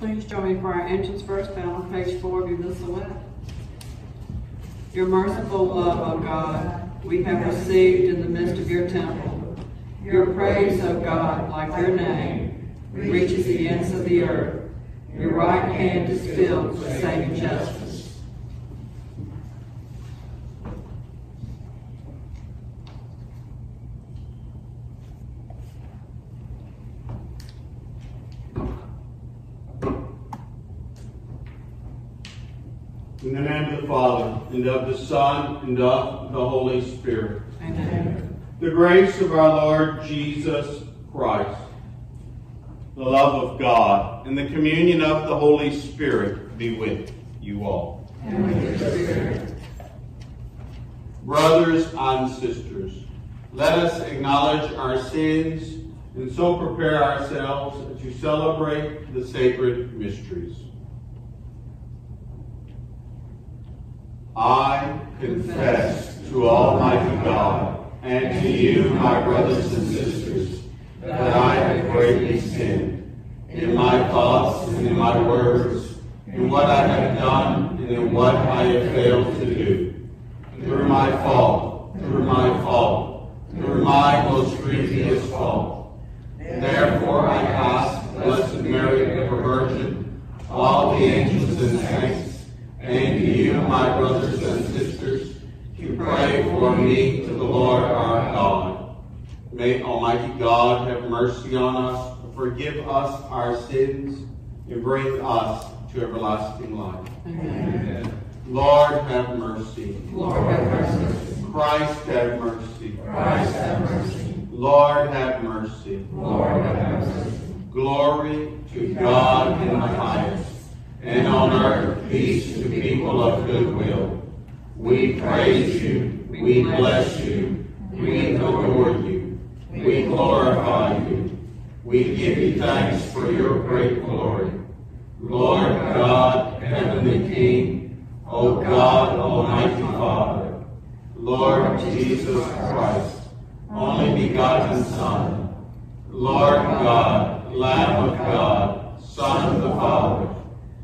Please join me for our entrance verse found on page four of your Missalette. Your merciful love, O God, we have received in the midst of your temple. Your praise, O God, like your name, reaches the ends of the earth. Your right hand is filled with saving justice. In the name of the Father, and of the Son, and of the Holy Spirit. Amen. The grace of our Lord Jesus Christ, the love of God, and the communion of the Holy Spirit be with you all. And with your spirit. Brothers and sisters, let us acknowledge our sins and so prepare ourselves to celebrate the sacred mysteries. I confess to Almighty God and to you, my brothers and sisters, that I have greatly sinned in my thoughts and in my words, in what I have done and in what I have failed to do. Through my fault, through my fault, through my most grievous fault. Therefore I ask Blessed Mary, ever Virgin, all the angels and saints, my brothers and sisters, to pray for me to the Lord our God. May Almighty God have mercy on us, forgive us our sins, and bring us to everlasting life. Amen. Lord, have mercy. Lord, have mercy. Christ, have mercy. Christ, have mercy. Lord, have mercy. Lord, have mercy. Glory to God in the highest, and on earth peace to people of good will. We praise you, we bless you, we adore you, we glorify you. We give you thanks for your great glory. Lord God, heavenly King, O God, Almighty Father, Lord Jesus Christ, only begotten Son, Lord God, Lamb of God, Son of the Father,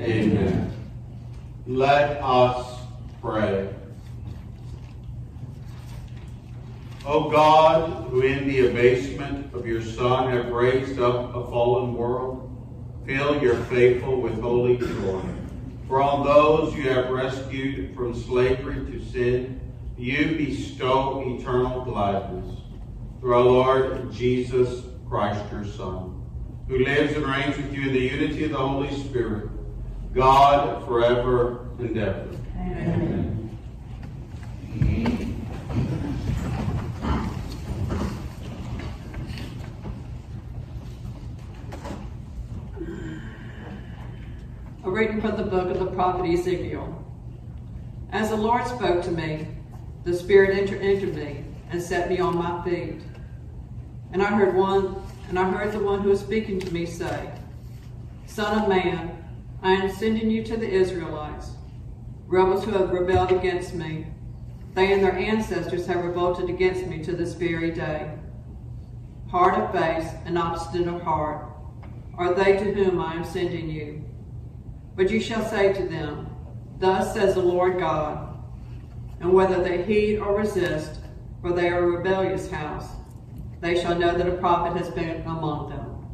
Amen. Let us pray. O God, who in the abasement of your Son have raised up a fallen world, fill your faithful with holy joy. For on those you have rescued from slavery to sin, you bestow eternal gladness. Through our Lord Jesus Christ, your Son, who lives and reigns with you in the unity of the Holy Spirit, God forever and ever. Amen. A reading from the book of the prophet Ezekiel. As the Lord spoke to me, the Spirit entered into me and set me on my feet. And I heard one, and I heard the one who was speaking to me say, Son of man, I am sending you to the Israelites, rebels who have rebelled against me. They and their ancestors have revolted against me to this very day. Hard of face and obstinate of heart are they to whom I am sending you. But you shall say to them, Thus says the Lord God, and whether they heed or resist, for they are a rebellious house, they shall know that a prophet has been among them.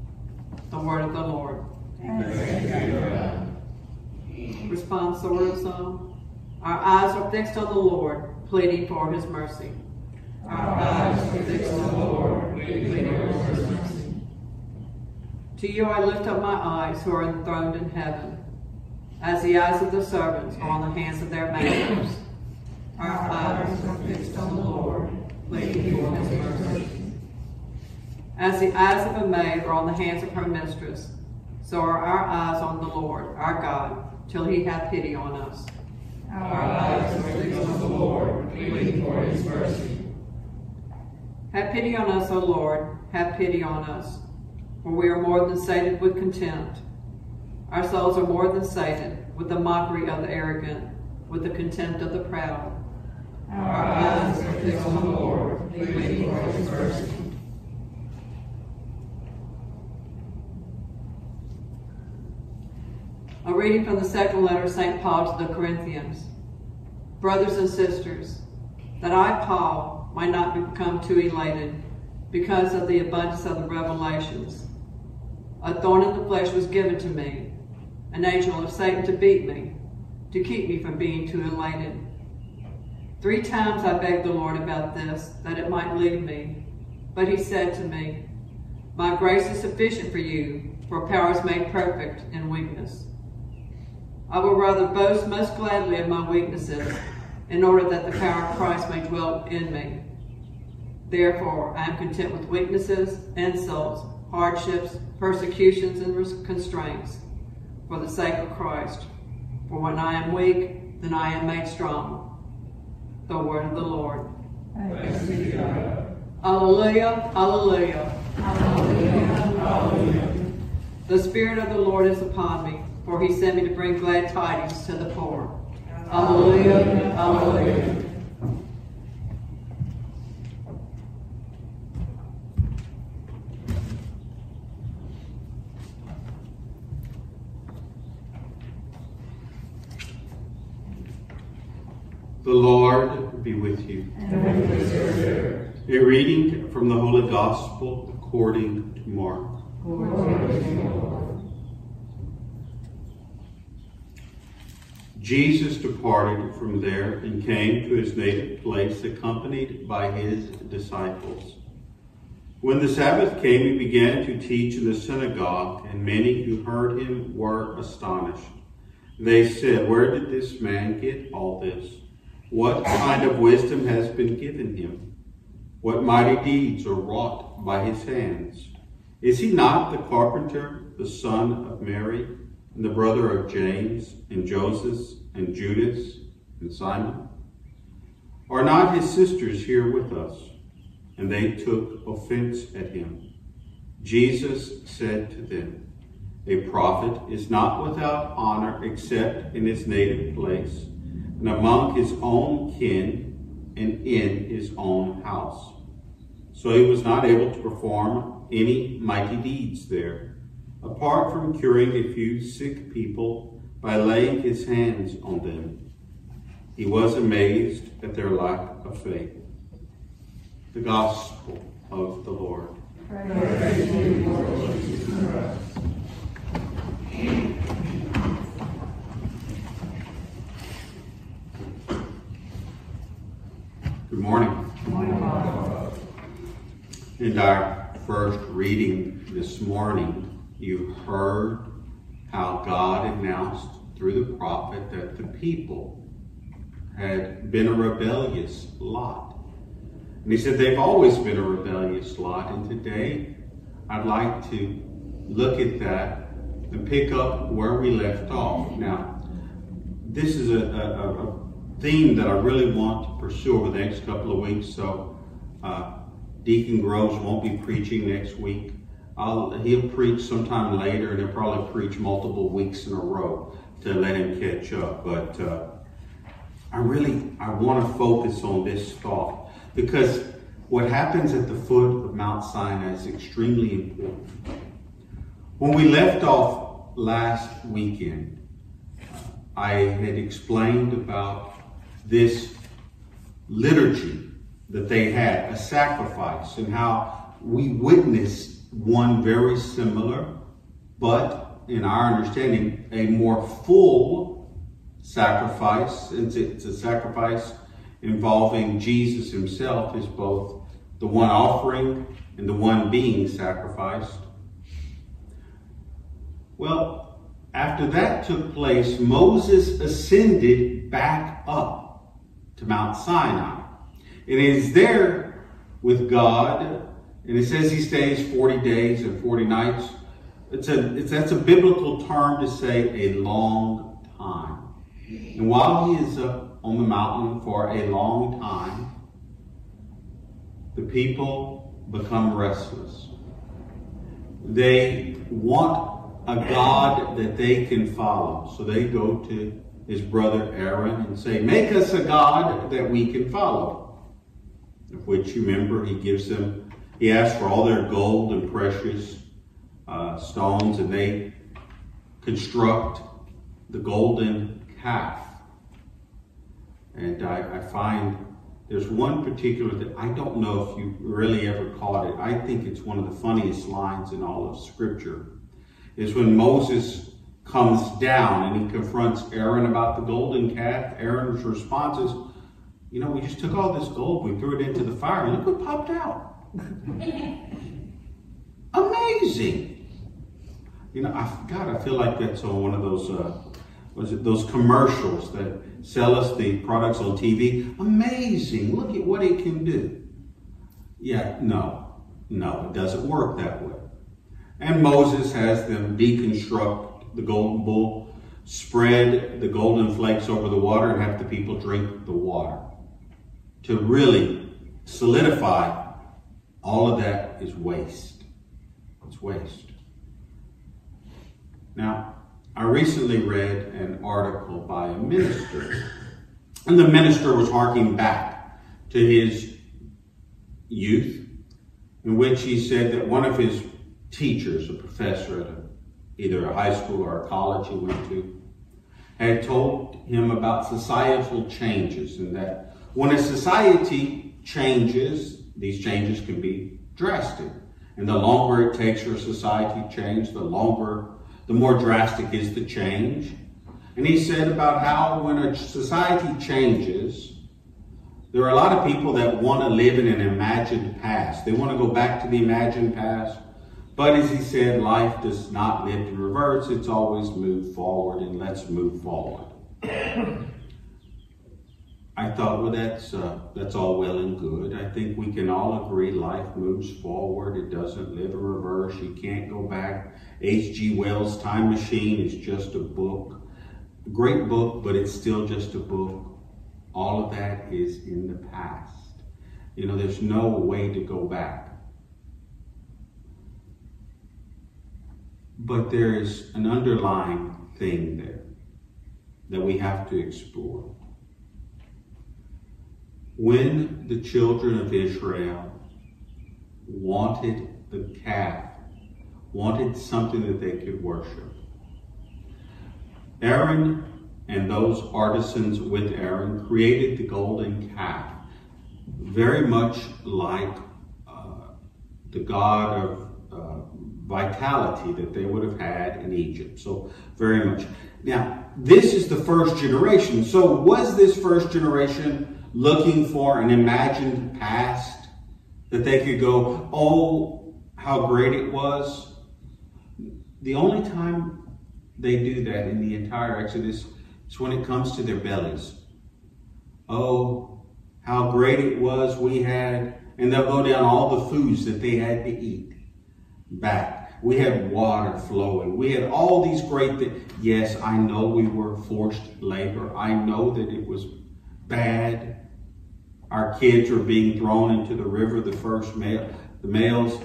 The word of the Lord. Responsorial psalm. Our eyes are fixed on the Lord, pleading for his mercy. Our eyes are fixed on the Lord, pleading for his mercy. To you I lift up my eyes who are enthroned in heaven, as the eyes of the servants are on the hands of their masters. Our eyes are fixed on the Lord, pleading for his mercy. As the eyes of a maid are on the hands of her mistress, So are our eyes on the Lord, our God, till he have pity on us. Our eyes are fixed on the Lord, waiting for his mercy. Have pity on us, O Lord, have pity on us, for we are more than sated with contempt. Our souls are more than sated with the mockery of the arrogant, with the contempt of the proud. Our eyes are fixed on the Lord, waiting for his mercy. A reading from the second letter of St. Paul to the Corinthians. Brothers and sisters, that I, Paul, might not become too elated because of the abundance of the revelations. A thorn in the flesh was given to me, an angel of Satan to beat me, to keep me from being too elated. Three times I begged the Lord about this, that it might leave me. But he said to me, My grace is sufficient for you, for power is made perfect in weakness. I will rather boast most gladly of my weaknesses, in order that the power of Christ may dwell in me. Therefore, I am content with weaknesses, insults, hardships, persecutions, and constraints, for the sake of Christ. For when I am weak, then I am made strong. The word of the Lord. Alleluia, Alleluia, Alleluia. The Spirit of the Lord is upon me for he sent me to bring glad tidings to the poor. Alleluia, alleluia. The Lord be with you. And with A reading from the Holy Gospel according to Mark. Jesus departed from there and came to his native place, accompanied by his disciples. When the Sabbath came, he began to teach in the synagogue, and many who heard him were astonished. They said, Where did this man get all this? What kind of wisdom has been given him? What mighty deeds are wrought by his hands? Is he not the carpenter, the son of Mary? And the brother of James and Joseph and Judas and Simon? Are not his sisters here with us? And they took offense at him. Jesus said to them, A prophet is not without honor except in his native place, and among his own kin, and in his own house. So he was not able to perform any mighty deeds there apart from curing a few sick people by laying his hands on them. He was amazed at their lack of faith. The Gospel of the Lord. Good morning. Good morning. In our first reading this morning, you heard how God announced through the prophet that the people had been a rebellious lot. And he said they've always been a rebellious lot. And today I'd like to look at that and pick up where we left off. Now, this is a, a, a theme that I really want to pursue over the next couple of weeks. So uh, Deacon Groves won't be preaching next week. I'll, he'll preach sometime later, and he'll probably preach multiple weeks in a row to let him catch up. But uh, I really I want to focus on this thought because what happens at the foot of Mount Sinai is extremely important. When we left off last weekend, I had explained about this liturgy that they had, a sacrifice, and how we witnessed one very similar, but in our understanding, a more full sacrifice. It's, it's a sacrifice involving Jesus himself is both the one offering and the one being sacrificed. Well, after that took place, Moses ascended back up to Mount Sinai. It is there with God and it says he stays 40 days and 40 nights. it's a it's that's a biblical term to say a long time. And while he is up on the mountain for a long time, the people become restless. They want a God that they can follow. So they go to his brother Aaron and say, Make us a God that we can follow. Of which remember he gives them, he asks for all their gold and precious uh, stones, and they construct the golden calf. And I, I find there's one particular that I don't know if you really ever caught it. I think it's one of the funniest lines in all of Scripture. Is when Moses comes down and he confronts Aaron about the golden calf. Aaron's response is, You know, we just took all this gold, we threw it into the fire, and look what popped out. Amazing. You know, I, God, I feel like that's on one of those, uh, was it those commercials that sell us the products on TV? Amazing. Look at what it can do. Yeah, no, no, it doesn't work that way. And Moses has them deconstruct the golden bull, spread the golden flakes over the water, and have the people drink the water. To really solidify all of that is waste. It's waste. Now, I recently read an article by a minister, and the minister was harking back to his youth, in which he said that one of his teachers, a professor at a, either a high school or a college he went to, had told him about societal changes, and that when a society changes, these changes can be drastic. And the longer it takes for society to change, the longer the more drastic is the change. And he said about how when a society changes, there are a lot of people that want to live in an imagined past. They want to go back to the imagined past. But as he said, life does not live in reverse. It's always moved forward, and let's move forward. I thought, well, that's uh, that's all well and good. I think we can all agree life moves forward. It doesn't live in reverse. You can't go back. H.G. Wells' Time Machine is just a book, great book, but it's still just a book. All of that is in the past. You know, there's no way to go back. But there is an underlying thing there that we have to explore when the children of Israel wanted the calf, wanted something that they could worship, Aaron and those artisans with Aaron created the golden calf, very much like uh, the god of uh, vitality that they would have had in Egypt. So, very much. Now, this is the first generation. So, was this first generation looking for an imagined past that they could go, oh, how great it was. The only time they do that in the entire Exodus is when it comes to their bellies. Oh, how great it was we had, and they'll go down all the foods that they had to eat back. We had water flowing. We had all these great things. Yes, I know we were forced labor. I know that it was bad. Our kids were being thrown into the river, the first male, the males,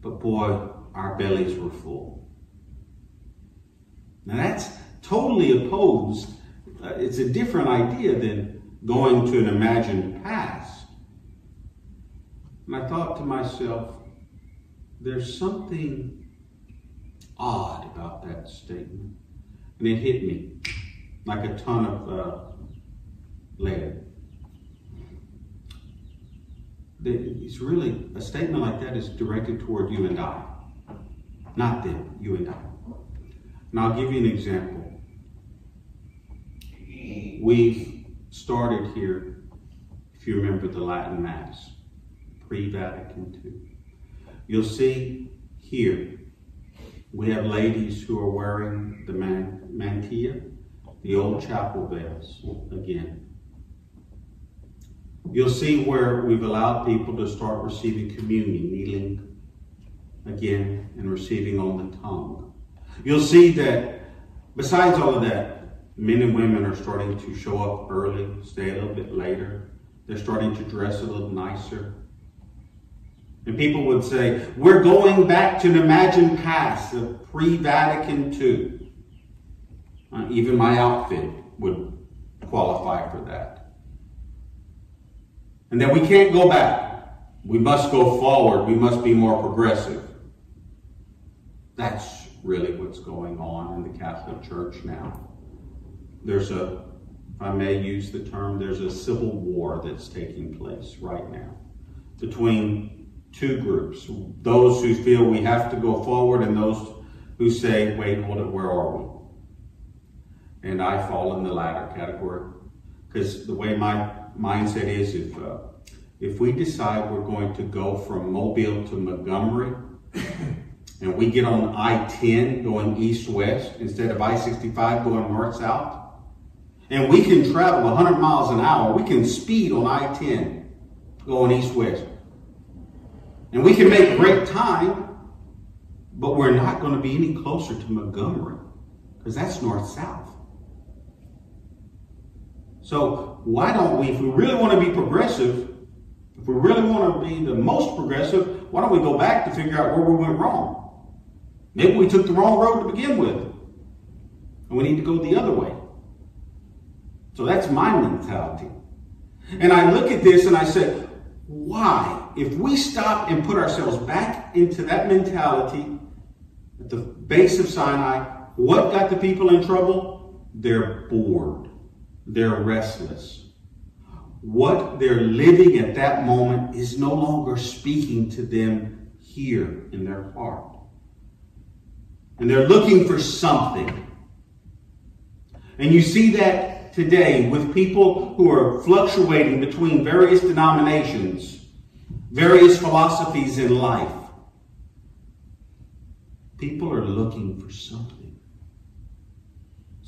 but boy, our bellies were full. Now that's totally opposed. Uh, it's a different idea than going to an imagined past. And I thought to myself, there's something odd about that statement. And it hit me like a ton of uh, lead it's really, a statement like that is directed toward you and I. Not them, you and I. And I'll give you an example. We've started here, if you remember the Latin Mass, pre-Vatican II. You'll see here, we have ladies who are wearing the man, mantilla, the old chapel veils, again. You'll see where we've allowed people to start receiving communion, kneeling again and receiving on the tongue. You'll see that besides all of that, men and women are starting to show up early, stay a little bit later. They're starting to dress a little nicer. And people would say, we're going back to an imagined past of pre-Vatican II. Uh, even my outfit would qualify for that. And that we can't go back. We must go forward. We must be more progressive. That's really what's going on in the Catholic Church now. There's a, if I may use the term, there's a civil war that's taking place right now between two groups. Those who feel we have to go forward and those who say, wait, hold it, where are we? And I fall in the latter category because the way my mindset is, if uh, if we decide we're going to go from Mobile to Montgomery, and we get on I-10 going east-west instead of I-65 going north-south, and we can travel 100 miles an hour, we can speed on I-10 going east-west, and we can make great time, but we're not going to be any closer to Montgomery because that's north-south. So why don't we, if we really want to be progressive, if we really want to be the most progressive, why don't we go back to figure out where we went wrong? Maybe we took the wrong road to begin with. And we need to go the other way. So that's my mentality. And I look at this and I say, why? If we stop and put ourselves back into that mentality at the base of Sinai, what got the people in trouble? They're bored. They're restless. What they're living at that moment is no longer speaking to them here in their heart. And they're looking for something. And you see that today with people who are fluctuating between various denominations, various philosophies in life. People are looking for something.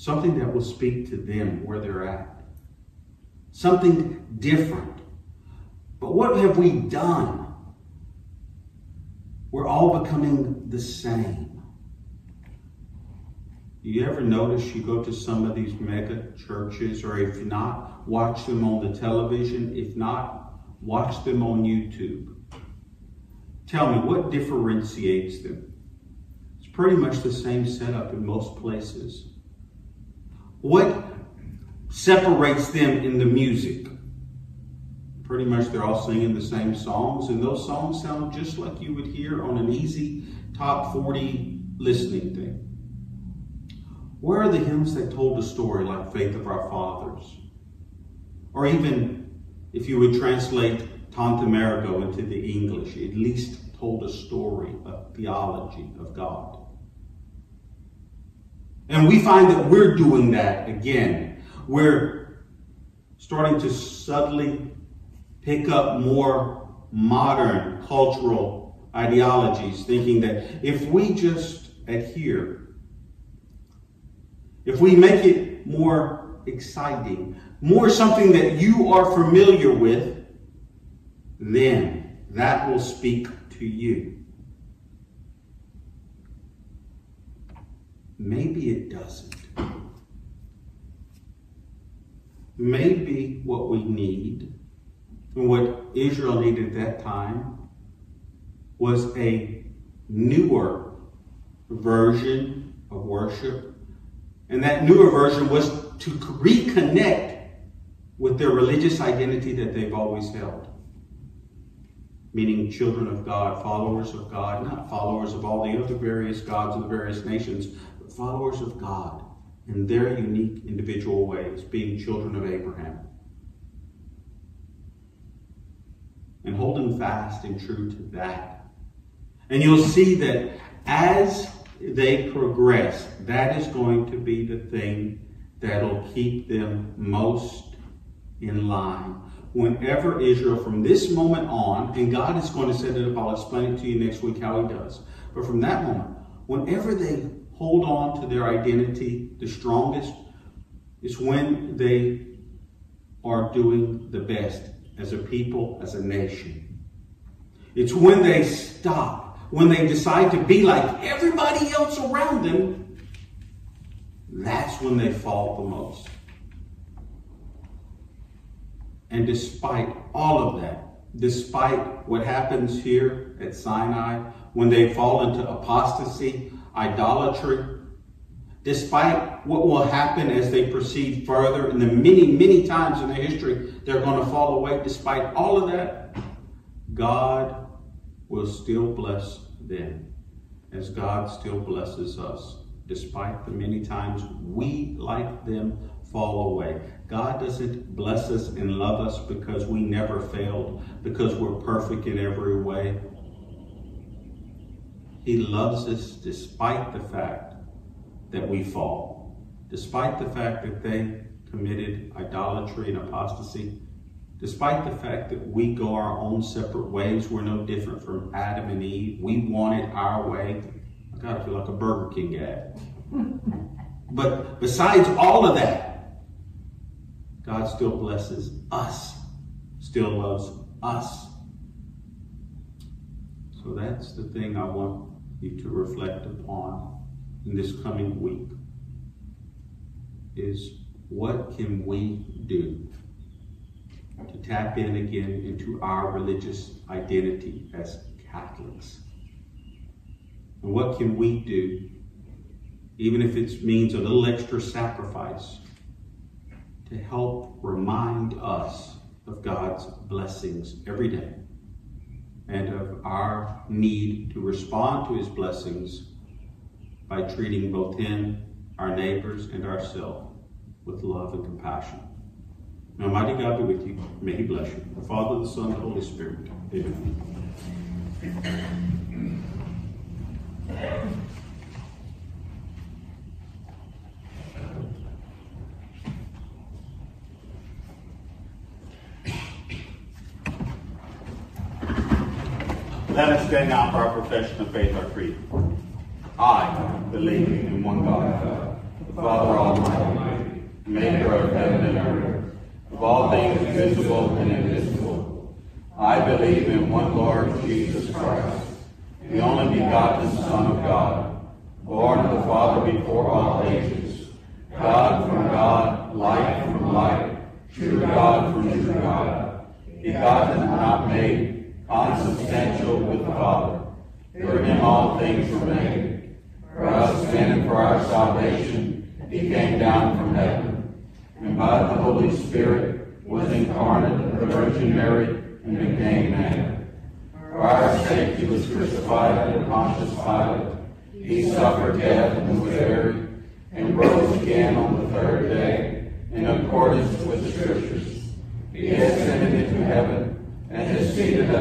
Something that will speak to them where they're at. Something different. But what have we done? We're all becoming the same. You ever notice you go to some of these mega churches, or if not, watch them on the television. If not, watch them on YouTube. Tell me, what differentiates them? It's pretty much the same setup in most places. What separates them in the music? Pretty much they're all singing the same songs, and those songs sound just like you would hear on an easy top 40 listening thing. Where are the hymns that told a story like Faith of Our Fathers? Or even if you would translate Tantum Ergo into the English, at least told a story, a theology of God. And we find that we're doing that again. We're starting to subtly pick up more modern cultural ideologies, thinking that if we just adhere, if we make it more exciting, more something that you are familiar with, then that will speak to you. Maybe it doesn't. Maybe what we need, and what Israel needed at that time, was a newer version of worship. And that newer version was to reconnect with their religious identity that they've always held. Meaning children of God, followers of God, not followers of all the other various gods of the various nations, followers of God in their unique individual ways, being children of Abraham. And holding fast and true to that. And you'll see that as they progress, that is going to be the thing that'll keep them most in line. Whenever Israel, from this moment on, and God is going to set it up, I'll explain it to you next week how He does. But from that moment, whenever they hold on to their identity the strongest is when they are doing the best as a people, as a nation. It's when they stop when they decide to be like everybody else around them, that's when they fall the most. And despite all of that, despite what happens here at Sinai, when they fall into apostasy, idolatry, despite what will happen as they proceed further, and the many, many times in their history they're going to fall away, despite all of that, God will still bless them as God still blesses us, despite the many times we, like them, fall away. God doesn't bless us and love us because we never failed, because we're perfect in every way. He loves us despite the fact that we fall, despite the fact that they committed idolatry and apostasy, despite the fact that we go our own separate ways. We're no different from Adam and Eve. We want it our way. I gotta feel like a Burger King ad. but besides all of that, God still blesses us, still loves us. So that's the thing I want you to reflect upon in this coming week is what can we do to tap in again into our religious identity as Catholics? And what can we do, even if it means a little extra sacrifice, to help remind us of God's blessings every day? And of our need to respond to his blessings by treating both him, our neighbors, and ourselves with love and compassion. May Almighty God be with you. May he bless you. The Father, the Son, the Holy Spirit. Amen. Now for our profession of faith, our creed. I believe in one God, the Father Almighty, maker of heaven and earth, of all things visible and invisible. I believe in one Lord Jesus Christ, the only begotten Son of God, born of the Father before all ages, God from God, light from light, true God from true God, begotten not made, consubstantial with the Father. For him all things were made. For us sin and for our salvation, he came down from heaven, and by the Holy Spirit was incarnate of the Virgin Mary and became man. For our sake he was crucified under Pontius Pilate. He suffered death and was buried, and rose again on the third day, in accordance with the Scriptures. He ascended into heaven and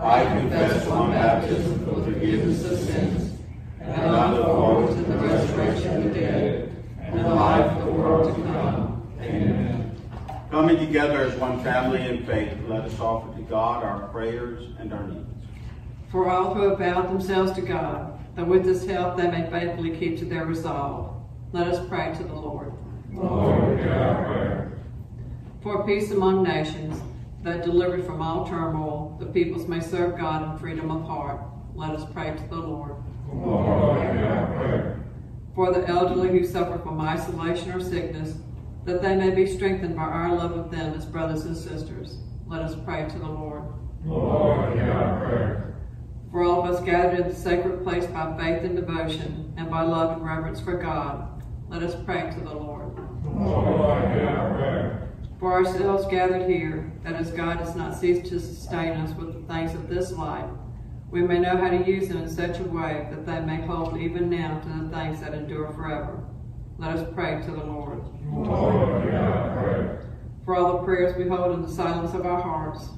I confess one baptism for the forgiveness of sins, and I look forward to the resurrection of the dead and the life of the world to come. Amen. Coming together as one family in faith, let us offer to God our prayers and our needs. For all who have vowed themselves to God, that with His help they may faithfully keep to their resolve, let us pray to the Lord. Lord, hear our prayer. For peace among nations, that delivered from all turmoil, the peoples may serve God in freedom of heart. Let us pray to the Lord. For the elderly who suffer from isolation or sickness, that they may be strengthened by our love of them as brothers and sisters. Let us pray to the Lord. For all of us gathered in the sacred place by faith and devotion, and by love and reverence for God, let us pray to the Lord. Lord, for ourselves gathered here, that as God does not cease to sustain us with the things of this life, we may know how to use them in such a way that they may hold even now to the things that endure forever. Let us pray to the Lord. Lord for all the prayers we hold in the silence of our hearts,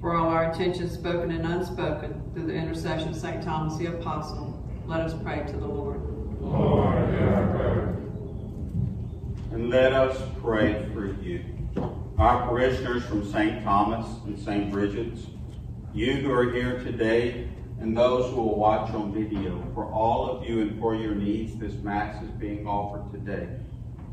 for all our intentions spoken and unspoken through the intercession of St. Thomas the Apostle, let us pray to the Lord. Lord. And let us pray for you. Our parishioners from St. Thomas and St. Bridget's, you who are here today, and those who will watch on video, for all of you and for your needs, this Mass is being offered today.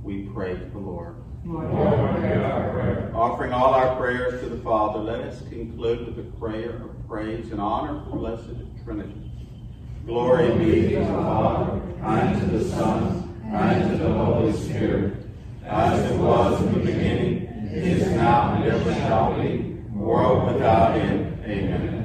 We pray to the Lord. Lord, prayer. Offering all our prayers to the Father, let us conclude with a prayer of praise and honor for the Blessed Trinity. Glory be to the Father, and to the Son, and to the Holy Spirit, as it was in the beginning, is now, and ever shall be, world without end. Amen.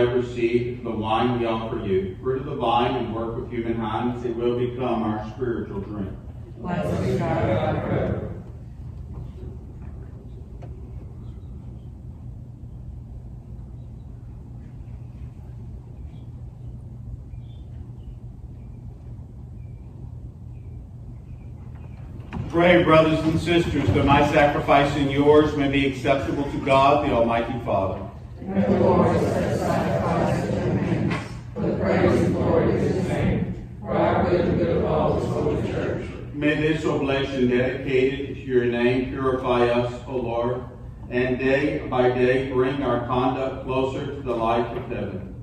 goodness we the wine we offer you. Fruit of the vine and work of human hands, it will become our spiritual drink. blessed God, God forever. Pray, brothers and sisters, that my sacrifice and yours may be acceptable to God, the Almighty Father. May the Lord set sacrifice in your hands for the praise and glory of his name, for our good and good of all his holy church. May this oblation dedicated to your name purify us, O Lord, and day by day bring our conduct closer to the light of heaven.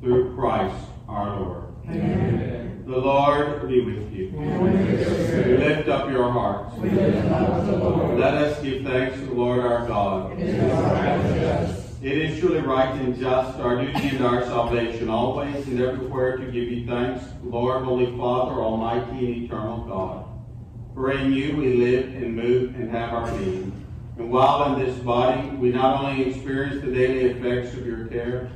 Through Christ our Lord. Amen. The Lord be with you. And with Lift up your hearts. up. Let us give thanks to the Lord our God. It is right and just. It is truly right and just, our duty and our salvation, always and everywhere to give you thanks, Lord, Holy Father, Almighty and eternal God. For in you we live and move and have our being. And while in this body, we not only experience the daily effects of your care,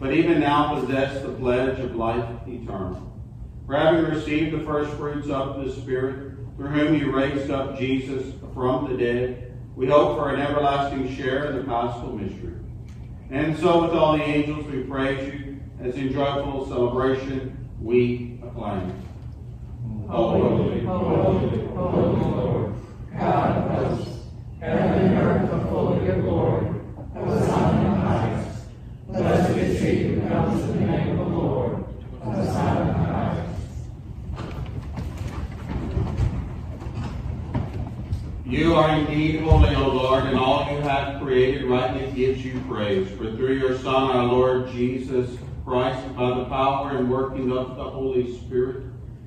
but even now possess the pledge of life eternal. For having received the first fruits of the Spirit, through whom you raised up Jesus from the dead, we hope for an everlasting share in the gospel mystery. And so with all the angels we praise you, as in joyful celebration we acclaim. Holy, holy, holy Lord, God earth. Hosanna in the highest. Blessed he who comes in the name of the Lord. Hosanna in the highest. You are indeed holy, O Lord, and all you have created rightly gives you praise. For through your Son, our Lord Jesus Christ, by the power and working of the Holy Spirit,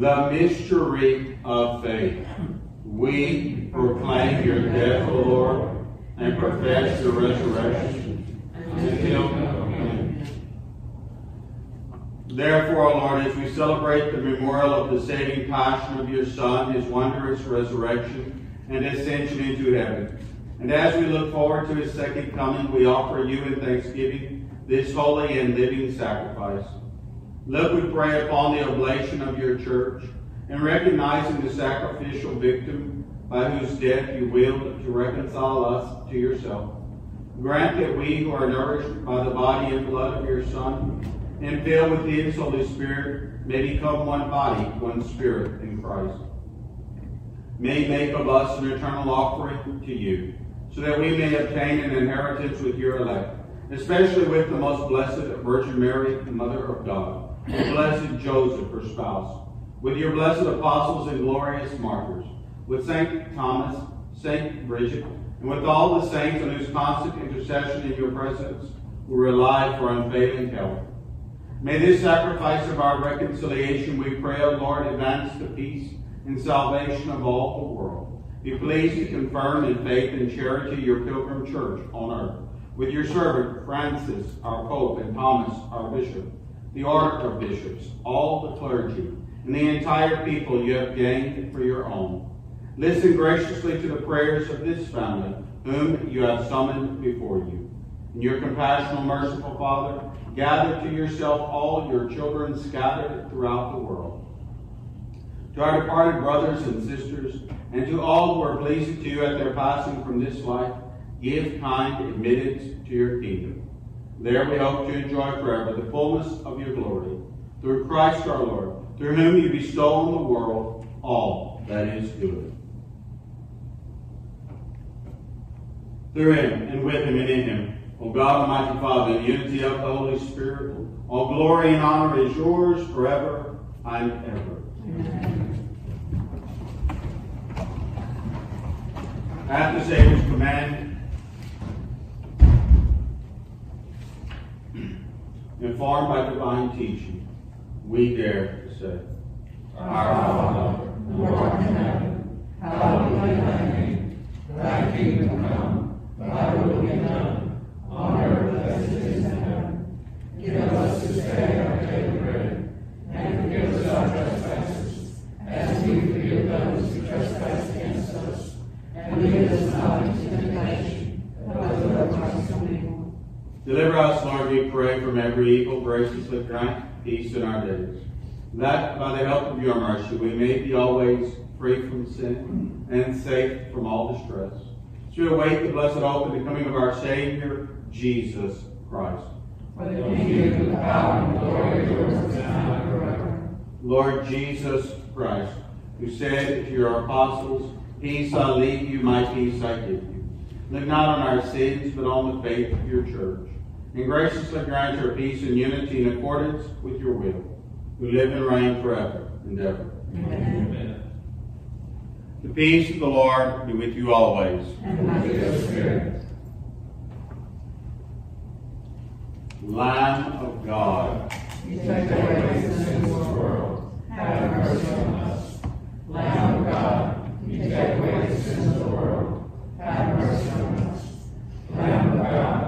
The mystery of faith. We proclaim your death, O Lord, and profess your resurrection until Therefore, O Lord, as we celebrate the memorial of the saving passion of your Son, his wondrous resurrection, and ascension into heaven, and as we look forward to his second coming, we offer you in thanksgiving this holy and living sacrifice. Look, we pray upon the oblation of your church, and recognizing the sacrificial victim by whose death you willed to reconcile us to yourself. Grant that we who are nourished by the body and blood of your Son, and filled with his Holy Spirit, may become one body, one spirit in Christ. May make of us an eternal offering to you, so that we may obtain an inheritance with your elect, especially with the most blessed Virgin Mary, Mother of God and blessed Joseph, her spouse, with your blessed apostles and glorious martyrs, with St. Thomas, St. Bridget, and with all the saints on whose constant intercession in your presence we rely for unfailing help. May this sacrifice of our reconciliation, we pray, O Lord, advance the peace and salvation of all the world. Be pleased to confirm in faith and charity your pilgrim church on earth, with your servant Francis, our Pope, and Thomas, our Bishop the order of bishops, all the clergy, and the entire people you have gained for your own. Listen graciously to the prayers of this family, whom you have summoned before you. In your compassionate, merciful Father, gather to yourself all your children scattered throughout the world. To our departed brothers and sisters, and to all who are pleasing to you at their passing from this life, give kind admittance to your kingdom. There we hope to enjoy forever the fullness of your glory. Through Christ our Lord, through whom you bestow on the world all that is good. Through him, and with him, and in him, O God, Almighty Father, in the unity of the Holy Spirit, all glory and honor is yours forever and ever. Amen. At the Savior's command, informed by divine teaching, we dare to say, Our Father, who art in heaven, hallowed be thy name. Thy kingdom come, thy will be done, on earth as it is in heaven. Give us this day our daily bread, and forgive us our trespasses, as we forgive those who trespass against us. And lead us not into temptation, but deliver us from evil. Deliver us, Lord, we pray, from every evil, graciously grant peace in our days. That by the help of your mercy we may be always free from sin and safe from all distress. So we await the blessed hope and the coming of our Savior, Jesus Christ. For the kingdom, the power, and the glory of yours now and forever. Lord Jesus Christ, who said to your apostles, Peace I leave you, my peace I give you. Look not on our sins, but on the faith of your church and graciously grant your peace and unity in accordance with your will, who live and reign forever and ever. Amen. The peace of the Lord be with you always. And with your spirit. Lamb of God. You take away the sins of the world. Have mercy on us. Lamb of God. You take away the sins of the world. Have mercy on us. Lamb of God.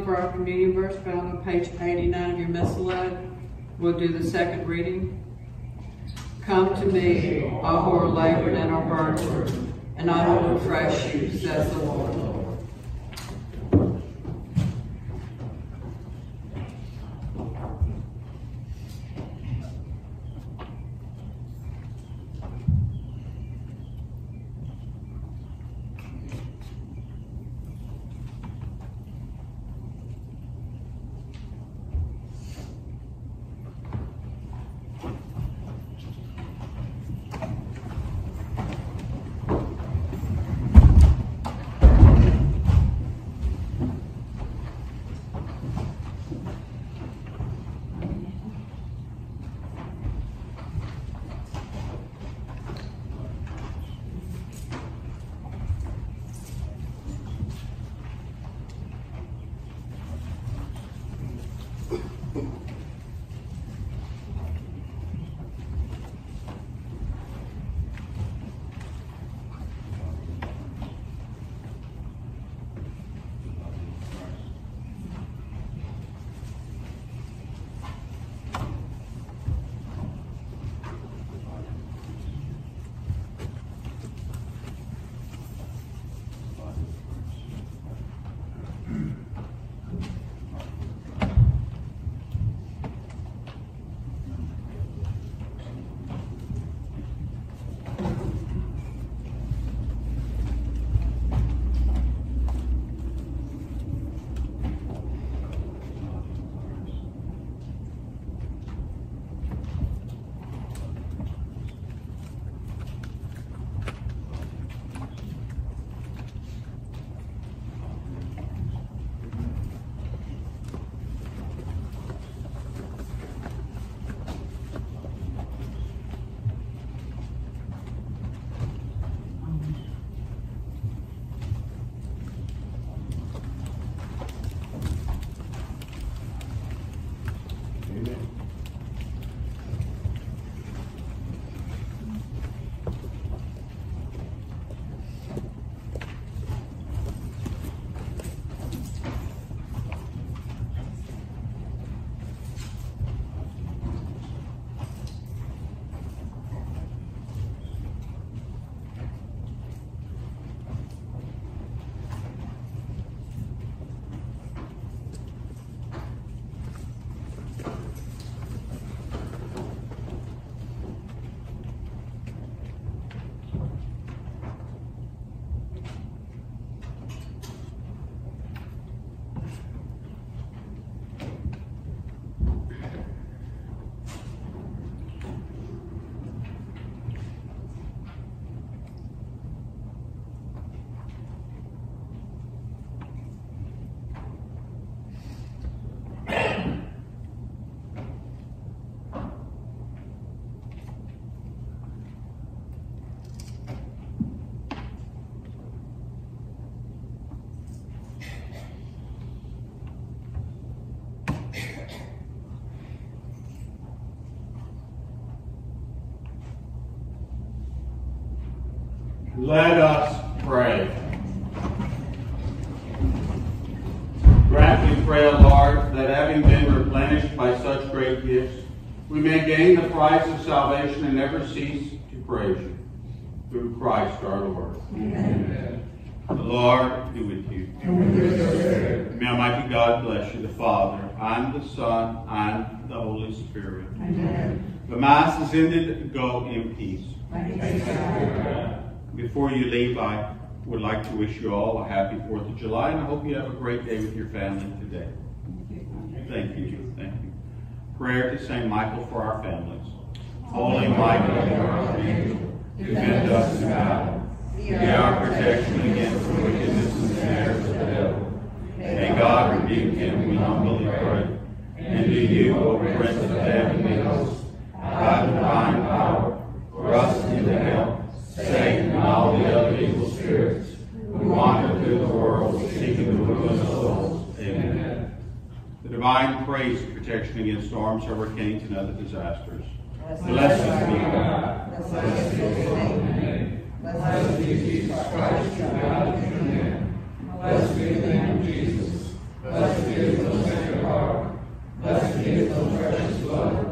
for our communion verse found on page 89 of your missalette. We'll do the second reading. Come to me, all who are labored and are burdened, and I will refresh you, says the Lord. Mass is ended. Go in peace. Thanks be to God. Before you leave, I would like to wish you all a happy 4th of July, and I hope you have a great day with your family today. Thank you. Thank you. Prayer to St. Michael for our families. Holy Michael, our archangel, defend us in battle. Be our protection against the wickedness and snares of the devil. May God rebuke him we humbly pray. And to you, O Prince of the heavenly hosts, by divine power, thrust into hell Satan and all the other evil spirits who wander through the world seeking the ruin of souls. Amen. The divine praise and protection against storms, hurricanes, and other disasters. Blessed be God. Blessed be his name. Blessed be Jesus Christ, your God and your man. Blessed be the name of Jesus. Blessed be his most sacred heart. Blessed be his most precious blood.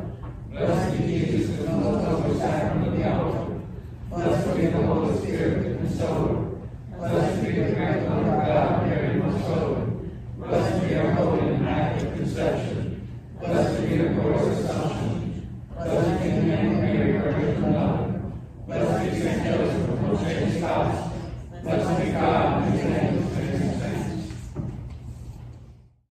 Blessed be Jesus, the most holy sacrament of the altar. Blessed be the Holy Spirit that consoler. Blessed be the great Mother of God, Mary most holy. Blessed be our holy and immaculate conception. Blessed be our glorious assumption. Blessed be the name of Mary, our Virgin Mother. Blessed be Saint Joseph, most holy spouse. Blessed